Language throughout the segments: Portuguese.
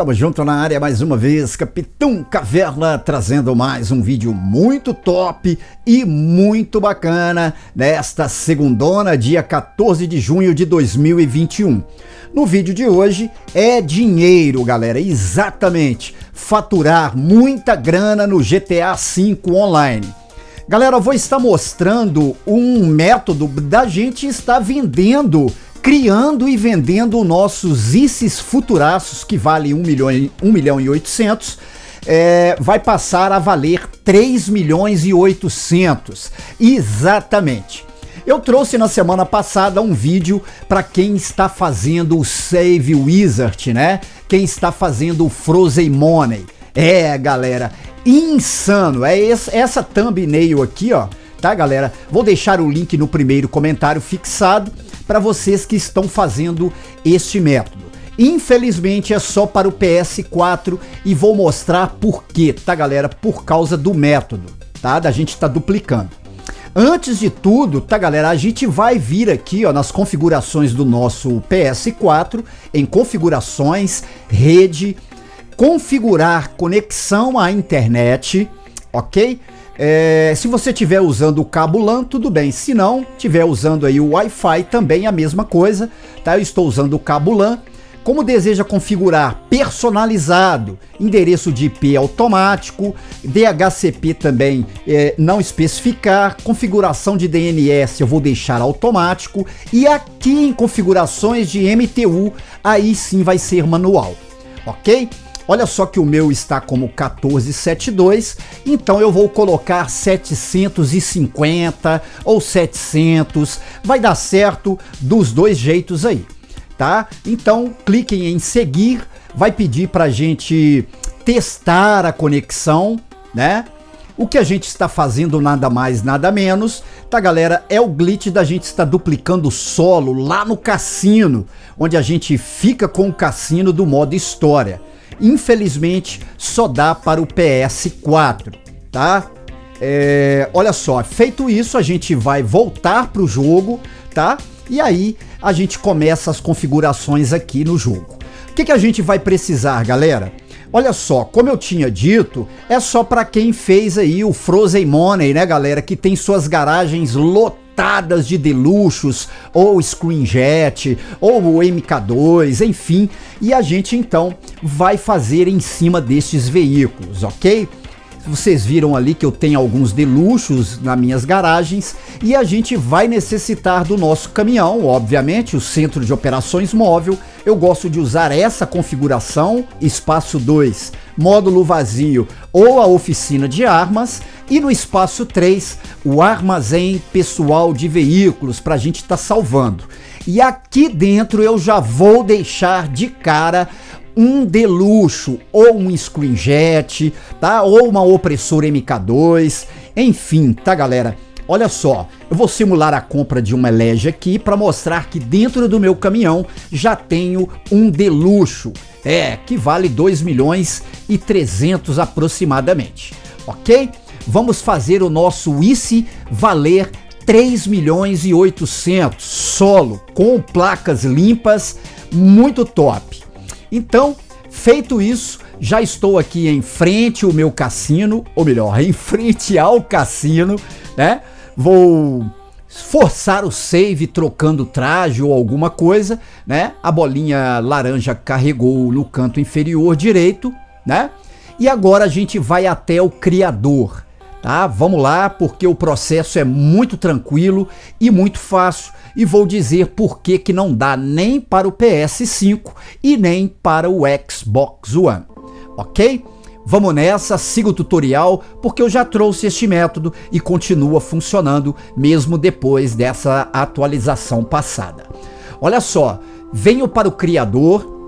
Tamo junto na área mais uma vez, Capitão Caverna trazendo mais um vídeo muito top e muito bacana nesta segundona, dia 14 de junho de 2021. No vídeo de hoje é dinheiro, galera, exatamente, faturar muita grana no GTA V online. Galera, eu vou estar mostrando um método da gente estar vendendo criando e vendendo nossos ICs futuraços, que valem 1 milhão, e- 1 milhão e 800, é, vai passar a valer 3 milhões e 800. Exatamente. Eu trouxe na semana passada um vídeo para quem está fazendo o Save Wizard, né? Quem está fazendo o Frozen Money. É, galera, insano. É essa, essa thumbnail aqui, ó tá, galera? Vou deixar o link no primeiro comentário fixado para vocês que estão fazendo este método. Infelizmente é só para o PS4 e vou mostrar por quê, tá, galera? Por causa do método, tá? Da gente tá duplicando. Antes de tudo, tá galera, a gente vai vir aqui ó, nas configurações do nosso PS4, em configurações, rede, configurar conexão à internet, ok? É, se você estiver usando o cabo LAN, tudo bem. Se não, estiver usando aí o Wi-Fi, também a mesma coisa, tá? Eu estou usando o cabo LAN. Como deseja configurar personalizado, endereço de IP automático, DHCP também é, não especificar, configuração de DNS eu vou deixar automático e aqui em configurações de MTU aí sim vai ser manual, ok? Olha só que o meu está como 1472, então eu vou colocar 750 ou 700, vai dar certo dos dois jeitos aí, tá? Então cliquem em seguir, vai pedir para gente testar a conexão, né? O que a gente está fazendo nada mais, nada menos, tá galera? É o glitch da gente estar duplicando o solo lá no cassino, onde a gente fica com o cassino do modo história infelizmente só dá para o PS4, tá? É, olha só, feito isso, a gente vai voltar para o jogo, tá? E aí a gente começa as configurações aqui no jogo. O que, que a gente vai precisar, galera? Olha só, como eu tinha dito, é só para quem fez aí o Frozen Money, né, galera? Que tem suas garagens lotadas de deluxos, ou Screenjet, ou o MK2, enfim. E a gente então vai fazer em cima destes veículos, ok? Vocês viram ali que eu tenho alguns deluxos nas minhas garagens e a gente vai necessitar do nosso caminhão, obviamente, o centro de operações móvel. Eu gosto de usar essa configuração, espaço 2, módulo vazio ou a oficina de armas e no espaço 3, o armazém pessoal de veículos para a gente estar tá salvando. E aqui dentro eu já vou deixar de cara um deluxo ou um screenjet, tá? Ou uma opressora MK2, enfim, tá galera? Olha só, eu vou simular a compra de uma Elege aqui para mostrar que dentro do meu caminhão já tenho um deluxo, é, que vale 2 milhões e 300 aproximadamente, ok? Vamos fazer o nosso ICE valer 3 milhões e 800 solo, com placas limpas, muito top. Então, feito isso, já estou aqui em frente ao meu cassino, ou melhor, em frente ao cassino, né? Vou forçar o save trocando traje ou alguma coisa, né? A bolinha laranja carregou no canto inferior direito, né? E agora a gente vai até o criador, tá? Vamos lá, porque o processo é muito tranquilo e muito fácil e vou dizer por que que não dá nem para o PS5 e nem para o Xbox One, ok? Vamos nessa, siga o tutorial, porque eu já trouxe este método e continua funcionando mesmo depois dessa atualização passada. Olha só, venho para o criador.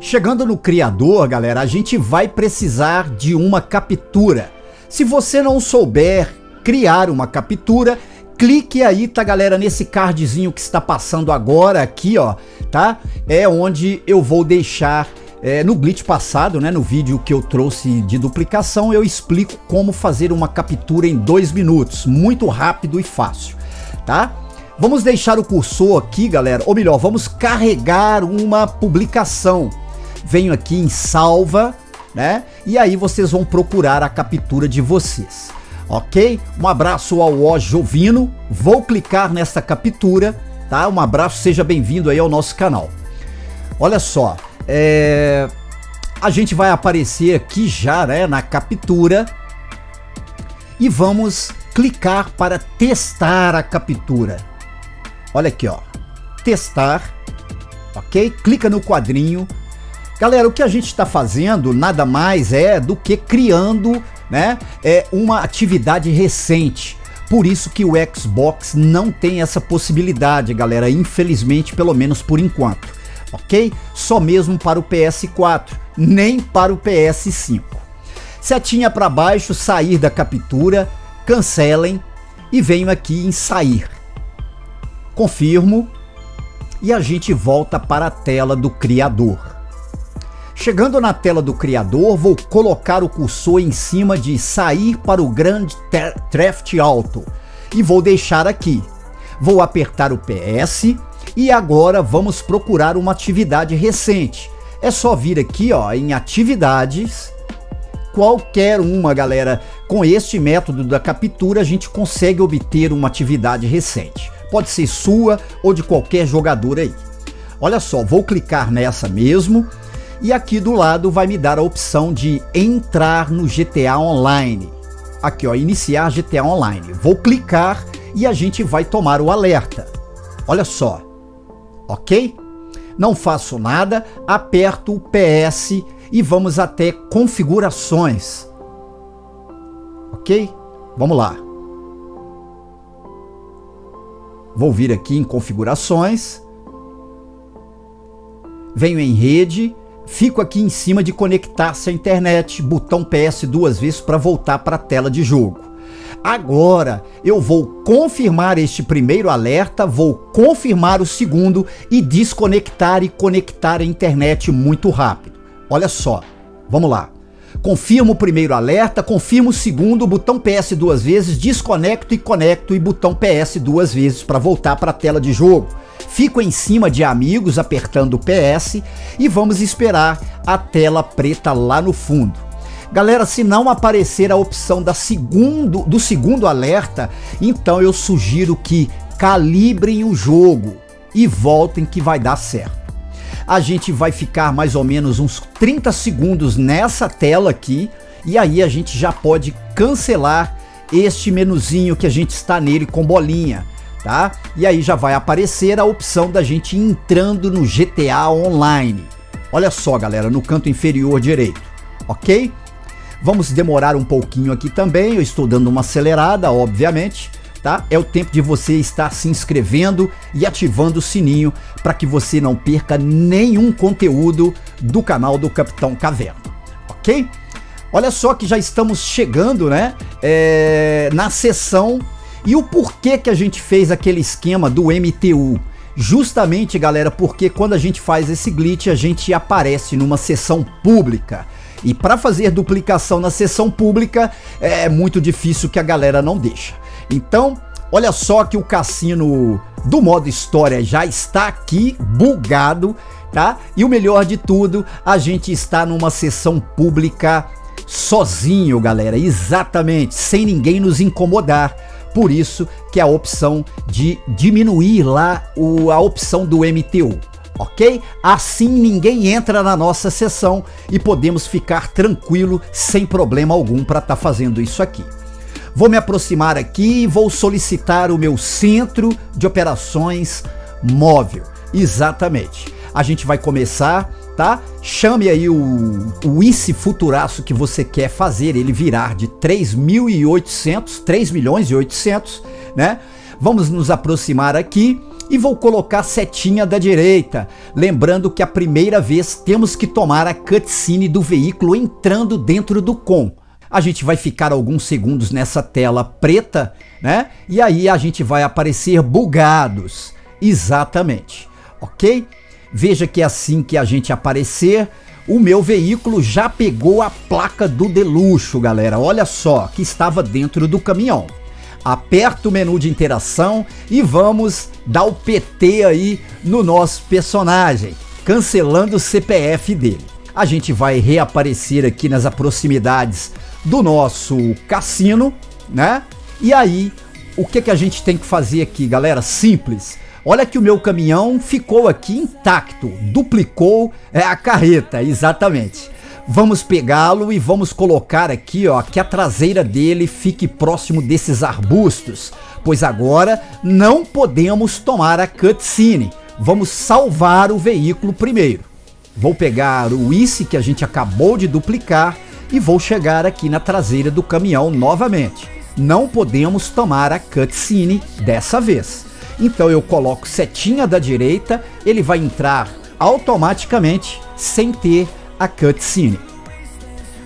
Chegando no criador, galera, a gente vai precisar de uma captura. Se você não souber criar uma captura, clique aí, tá galera, nesse cardzinho que está passando agora aqui, ó, tá? É onde eu vou deixar é, no glitch passado, né, no vídeo que eu trouxe de duplicação, eu explico como fazer uma captura em dois minutos, muito rápido e fácil, tá? Vamos deixar o cursor aqui, galera, ou melhor, vamos carregar uma publicação. Venho aqui em salva, né? E aí vocês vão procurar a captura de vocês ok? Um abraço ao O Jovino, vou clicar nessa captura, tá? Um abraço, seja bem-vindo aí ao nosso canal. Olha só, é... a gente vai aparecer aqui já, né, na captura e vamos clicar para testar a captura. Olha aqui, ó, testar, ok? Clica no quadrinho. Galera, o que a gente está fazendo nada mais é do que criando né? É uma atividade recente. Por isso que o Xbox não tem essa possibilidade, galera, infelizmente, pelo menos por enquanto. OK? Só mesmo para o PS4, nem para o PS5. Setinha para baixo, sair da captura, cancelem e venho aqui em sair. Confirmo e a gente volta para a tela do criador. Chegando na tela do criador, vou colocar o cursor em cima de sair para o Grand Theft Auto e vou deixar aqui. Vou apertar o PS e agora vamos procurar uma atividade recente. É só vir aqui ó, em atividades, qualquer uma galera, com este método da captura a gente consegue obter uma atividade recente. Pode ser sua ou de qualquer jogador aí. Olha só, vou clicar nessa mesmo e aqui do lado vai me dar a opção de entrar no GTA Online. Aqui ó, iniciar GTA Online. Vou clicar e a gente vai tomar o alerta. Olha só, ok? Não faço nada, aperto o PS e vamos até configurações. Ok? Vamos lá. Vou vir aqui em configurações. Venho em rede Fico aqui em cima de conectar-se à internet, botão PS duas vezes para voltar para a tela de jogo. Agora eu vou confirmar este primeiro alerta, vou confirmar o segundo e desconectar e conectar a internet muito rápido. Olha só, vamos lá. Confirmo o primeiro alerta, confirmo o segundo, botão PS duas vezes, desconecto e conecto e botão PS duas vezes para voltar para a tela de jogo. Fico em cima de amigos apertando o PS e vamos esperar a tela preta lá no fundo. Galera, se não aparecer a opção da segundo, do segundo alerta, então eu sugiro que calibrem o jogo e voltem que vai dar certo. A gente vai ficar mais ou menos uns 30 segundos nessa tela aqui e aí a gente já pode cancelar este menuzinho que a gente está nele com bolinha tá? E aí já vai aparecer a opção da gente entrando no GTA Online. Olha só, galera, no canto inferior direito, ok? Vamos demorar um pouquinho aqui também, eu estou dando uma acelerada, obviamente, tá? É o tempo de você estar se inscrevendo e ativando o sininho para que você não perca nenhum conteúdo do canal do Capitão Caverna, ok? Olha só que já estamos chegando, né? É, na sessão e o porquê que a gente fez aquele esquema do MTU? Justamente, galera, porque quando a gente faz esse glitch, a gente aparece numa sessão pública. E para fazer duplicação na sessão pública é muito difícil que a galera não deixa. Então, olha só que o cassino do modo história já está aqui bugado, tá? E o melhor de tudo, a gente está numa sessão pública sozinho, galera, exatamente, sem ninguém nos incomodar. Por isso que a opção de diminuir lá o, a opção do MTU ok? Assim ninguém entra na nossa sessão e podemos ficar tranquilo sem problema algum para estar tá fazendo isso aqui. Vou me aproximar aqui e vou solicitar o meu centro de operações móvel. Exatamente. A gente vai começar tá? Chame aí o, o ICE futuraço que você quer fazer ele virar de 3.800, 3 milhões e 800, né? Vamos nos aproximar aqui e vou colocar setinha da direita, lembrando que a primeira vez temos que tomar a cutscene do veículo entrando dentro do com. A gente vai ficar alguns segundos nessa tela preta, né? E aí a gente vai aparecer bugados. Exatamente. OK? Veja que assim que a gente aparecer, o meu veículo já pegou a placa do Deluxo, galera. Olha só, que estava dentro do caminhão. Aperta o menu de interação e vamos dar o PT aí no nosso personagem, cancelando o CPF dele. A gente vai reaparecer aqui nas proximidades do nosso cassino, né? E aí, o que que a gente tem que fazer aqui, galera? Simples Olha que o meu caminhão ficou aqui intacto, duplicou é, a carreta, exatamente. Vamos pegá-lo e vamos colocar aqui, ó, que a traseira dele fique próximo desses arbustos, pois agora não podemos tomar a cutscene. Vamos salvar o veículo primeiro. Vou pegar o ICE que a gente acabou de duplicar e vou chegar aqui na traseira do caminhão novamente. Não podemos tomar a cutscene dessa vez. Então eu coloco setinha da direita, ele vai entrar automaticamente sem ter a cutscene.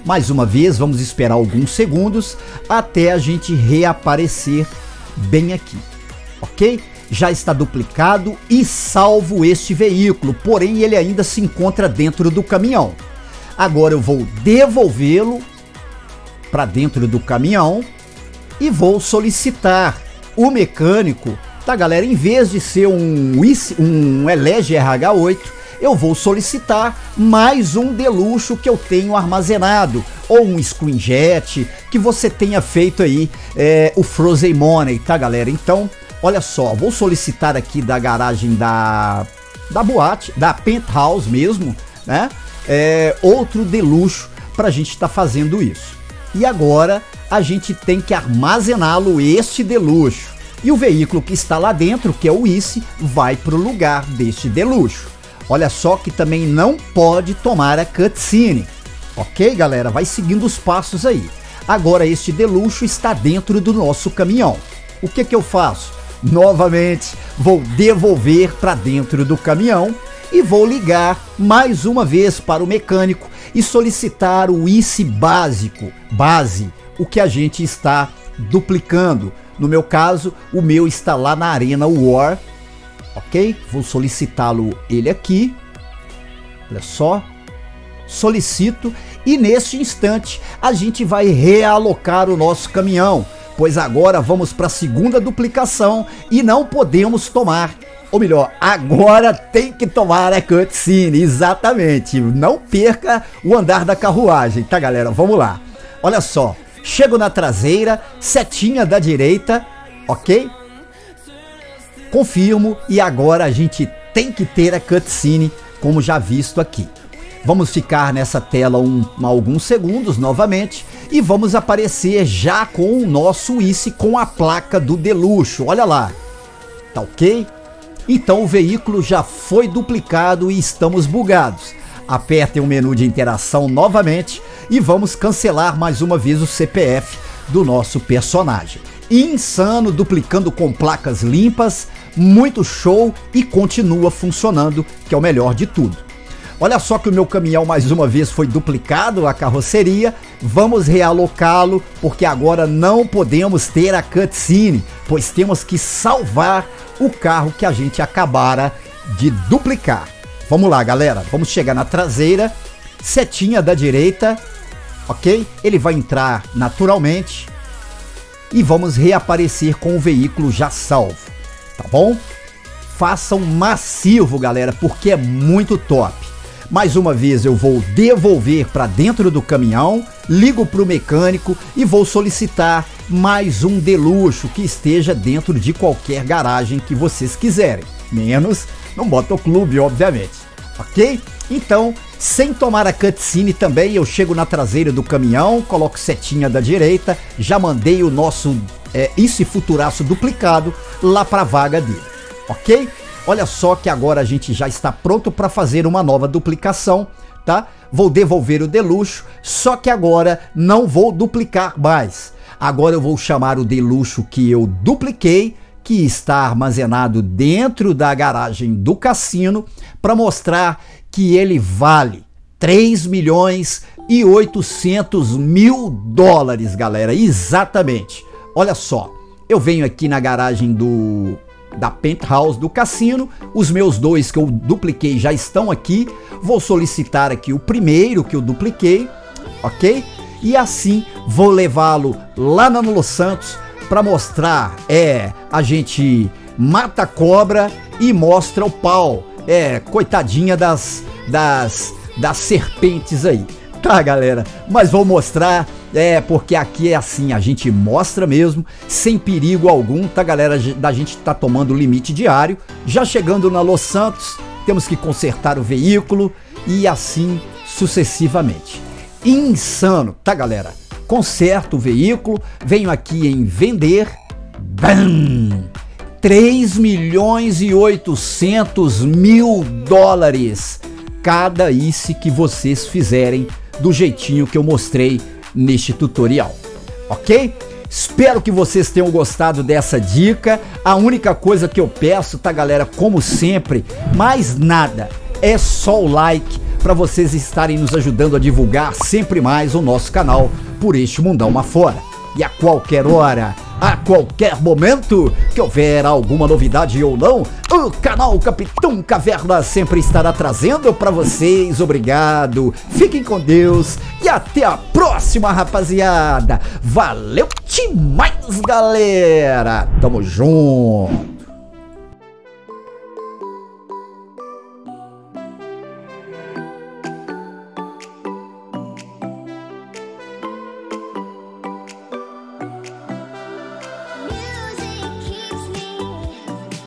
Mais uma vez, vamos esperar alguns segundos até a gente reaparecer bem aqui, ok? Já está duplicado e salvo este veículo, porém ele ainda se encontra dentro do caminhão. Agora eu vou devolvê-lo para dentro do caminhão e vou solicitar o mecânico tá galera? Em vez de ser um, um Elege RH8, eu vou solicitar mais um deluxo que eu tenho armazenado, ou um screenjet que você tenha feito aí é, o Frozen Money, tá galera? Então, olha só, vou solicitar aqui da garagem da, da boate, da penthouse mesmo, né? É, outro deluxo para a gente estar tá fazendo isso. E agora a gente tem que armazená-lo este deluxo e o veículo que está lá dentro, que é o ICE, vai para o lugar deste deluxo. Olha só que também não pode tomar a cutscene. Ok, galera? Vai seguindo os passos aí. Agora este deluxo está dentro do nosso caminhão. O que que eu faço? Novamente, vou devolver para dentro do caminhão e vou ligar mais uma vez para o mecânico e solicitar o ICE básico, base, o que a gente está duplicando no meu caso, o meu está lá na Arena War, ok? Vou solicitá-lo ele aqui. Olha só. Solicito e neste instante a gente vai realocar o nosso caminhão, pois agora vamos para a segunda duplicação e não podemos tomar ou melhor, agora tem que tomar a cutscene, exatamente. Não perca o andar da carruagem, tá galera? Vamos lá. Olha só, chego na traseira, setinha da direita, ok? Confirmo e agora a gente tem que ter a cutscene, como já visto aqui. Vamos ficar nessa tela um, alguns segundos novamente e vamos aparecer já com o nosso ICE com a placa do Deluxo. Olha lá, tá ok? Então o veículo já foi duplicado e estamos bugados. Apertem o menu de interação novamente e vamos cancelar mais uma vez o CPF do nosso personagem. Insano, duplicando com placas limpas, muito show e continua funcionando, que é o melhor de tudo. Olha só que o meu caminhão mais uma vez foi duplicado a carroceria. Vamos realocá-lo porque agora não podemos ter a cutscene, pois temos que salvar o carro que a gente acabara de duplicar. Vamos lá, galera. Vamos chegar na traseira, setinha da direita, ok? Ele vai entrar naturalmente e vamos reaparecer com o veículo já salvo, tá bom? Façam massivo, galera, porque é muito top. Mais uma vez eu vou devolver para dentro do caminhão, ligo para o mecânico e vou solicitar mais um deluxo que esteja dentro de qualquer garagem que vocês quiserem, menos no motoclube, obviamente, ok? Então, sem tomar a cutscene também, eu chego na traseira do caminhão, coloco setinha da direita, já mandei o nosso é, esse futuraço duplicado lá para a vaga dele, ok? Olha só que agora a gente já está pronto para fazer uma nova duplicação, tá? Vou devolver o deluxo, só que agora não vou duplicar mais. Agora eu vou chamar o deluxo que eu dupliquei, que está armazenado dentro da garagem do cassino, para mostrar que ele vale 3 milhões e 800 mil dólares, galera. Exatamente. Olha só, eu venho aqui na garagem do da Penthouse do cassino. Os meus dois que eu dupliquei já estão aqui. Vou solicitar aqui o primeiro que eu dupliquei, ok? E assim vou levá-lo lá na Los Santos para mostrar. É, a gente mata a cobra e mostra o pau. É, coitadinha das das das serpentes aí. Tá, galera? Mas vou mostrar, é, porque aqui é assim, a gente mostra mesmo, sem perigo algum, tá, galera? Da gente tá tomando limite diário. Já chegando na Los Santos, temos que consertar o veículo e assim sucessivamente. Insano, tá, galera? Conserto o veículo, venho aqui em vender. Bam! 3 milhões e 800 mil dólares cada ICE que vocês fizerem do jeitinho que eu mostrei neste tutorial, ok? Espero que vocês tenham gostado dessa dica. A única coisa que eu peço, tá galera, como sempre, mais nada, é só o like para vocês estarem nos ajudando a divulgar sempre mais o nosso canal por este mundão afora. E a qualquer hora a qualquer momento que houver alguma novidade ou não, o canal Capitão Caverna sempre estará trazendo para vocês. Obrigado, fiquem com Deus e até a próxima, rapaziada. Valeu demais, galera. Tamo junto.